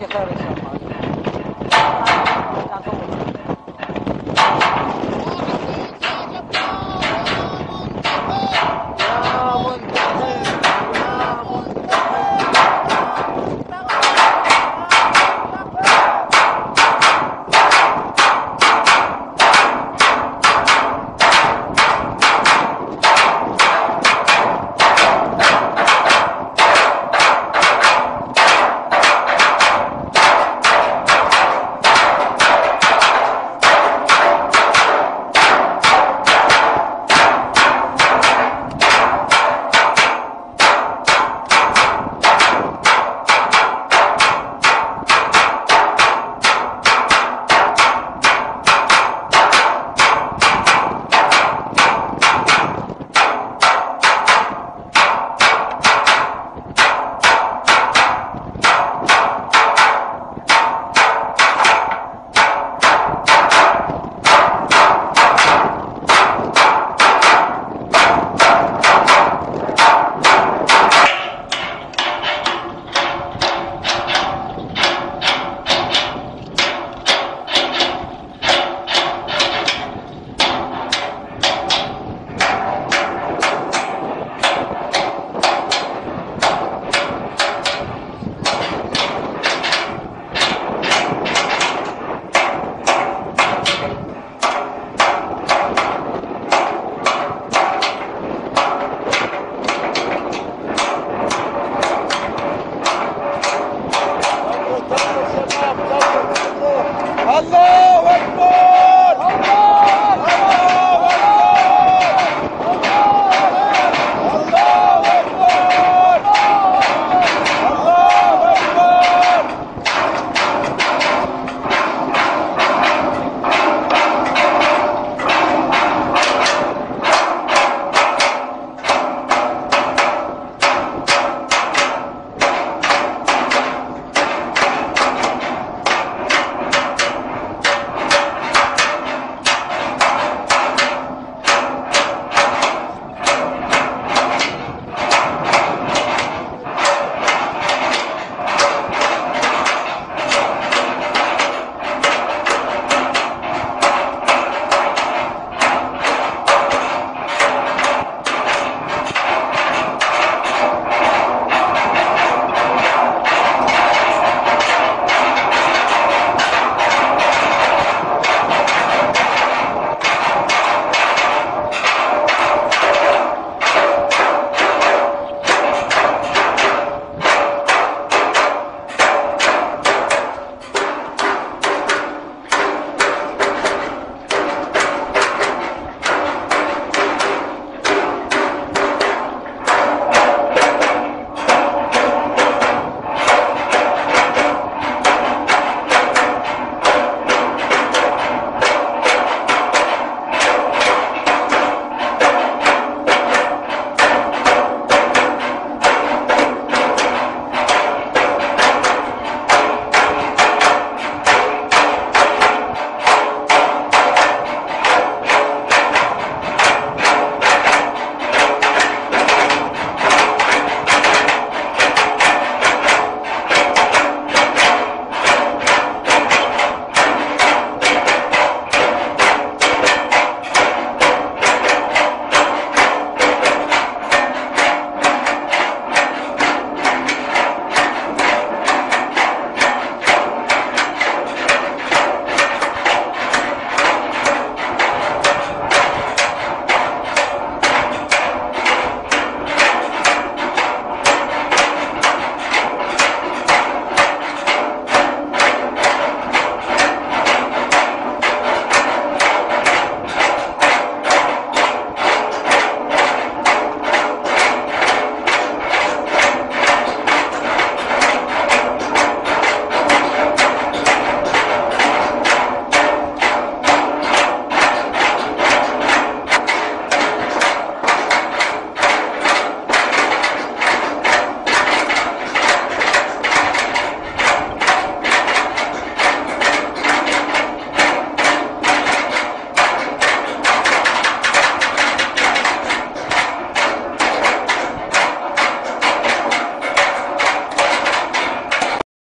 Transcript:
के खैर